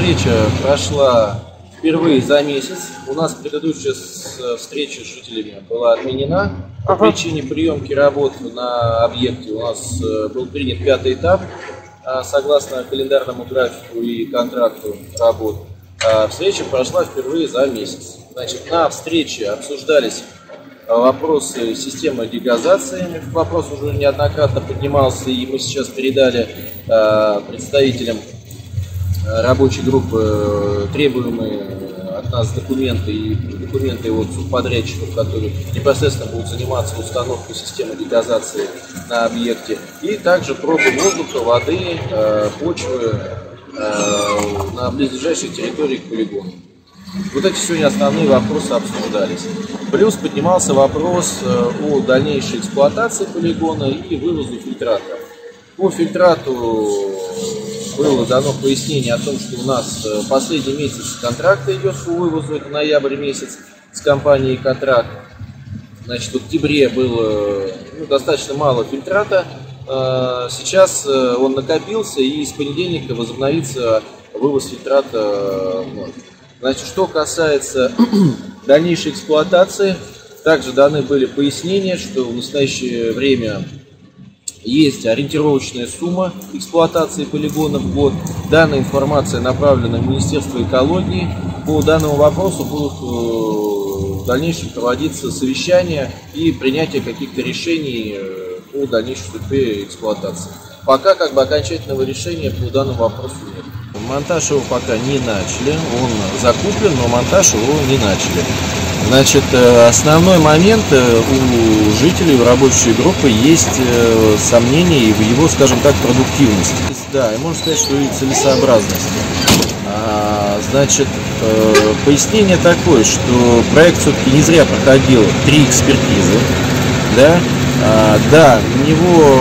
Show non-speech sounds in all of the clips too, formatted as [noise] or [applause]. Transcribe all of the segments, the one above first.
встреча прошла впервые за месяц. У нас предыдущая встреча с жителями была отменена по ага. причине приемки работ на объекте. У нас э, был принят пятый этап а, согласно календарному графику и контракту работ. А встреча прошла впервые за месяц. Значит, на встрече обсуждались вопросы системы дегазации. Вопрос уже неоднократно поднимался, и мы сейчас передали э, представителям рабочей группы э, требуемые от нас документы и документы от субподрядчиков, которые непосредственно будут заниматься установкой системы дегазации на объекте. И также пробы воздуха, воды, э, почвы на близлежащей территории к полигону. Вот эти сегодня основные вопросы обсуждались. Плюс поднимался вопрос э, о дальнейшей эксплуатации полигона и вывозу фильтрата. По фильтрату было дано пояснение о том, что у нас э, последний месяц контракта идет по вывозу, это ноябрь месяц с компанией «Контракт». Значит, в октябре было ну, достаточно мало фильтрата, э, сейчас он накопился и с понедельника возобновится вывоз фильтрата. Значит, что касается [clears throat] дальнейшей эксплуатации, также даны были пояснения, что в настоящее время есть ориентировочная сумма эксплуатации полигона в год. Данная информация направлена в Министерство экологии. По данному вопросу будут э, в дальнейшем проводиться совещания и принятие каких-то решений э, по дальнейшей судьбе эксплуатации. Пока как бы окончательного решения по данному вопросу нет. Монтаж его пока не начали, он закуплен, но монтаж его не начали. Значит, э, основной момент э, у жителей, у рабочей группы есть э, сомнения в его, скажем так, продуктивности. Да, и можно сказать, что и целесообразности. А, значит, пояснение такое, что проект все-таки не зря проходил три экспертизы. Да, а, да, у него,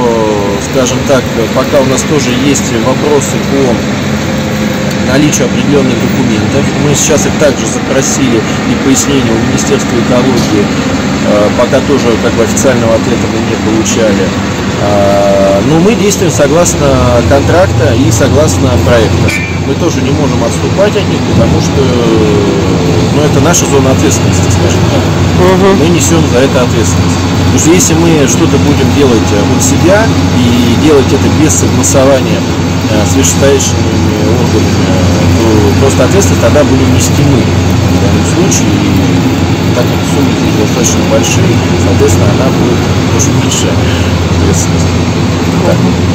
скажем так, пока у нас тоже есть вопросы по наличию определенных документов. Мы сейчас их также запросили и пояснение у Министерства экологии, э, пока тоже как бы официального ответа мы не получали. А, но мы действуем согласно контракта и согласно проекта. Мы тоже не можем отступать от них, потому что ну, это наша зона ответственности, скажем так. Угу. Мы несем за это ответственность. Потому что если мы что-то будем делать от себя и делать это без согласования Э, с вышестоящими органами, то просто ответственность тогда будем нести мы в данном случае. И так как суммы здесь достаточно большие, соответственно, она будет тоже меньше ответственности. Так.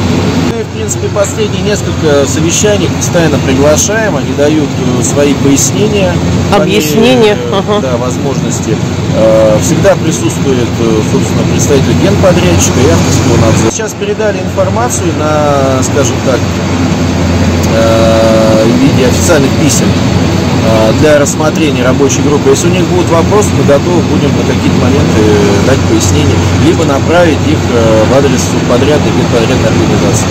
Принципе, последние несколько совещаний постоянно приглашаем, они дают э, свои пояснения. Объяснения. Мере, ага. Да, возможности. Э, всегда присутствует, собственно, представитель генподрядчика и Автоспонадзора. Сейчас передали информацию на, скажем так, Э, в виде официальных писем э, для рассмотрения рабочей группы. Если у них будут вопросы, мы готовы будем на какие-то моменты дать пояснения, либо направить их э, в адрес субподрядной и организации.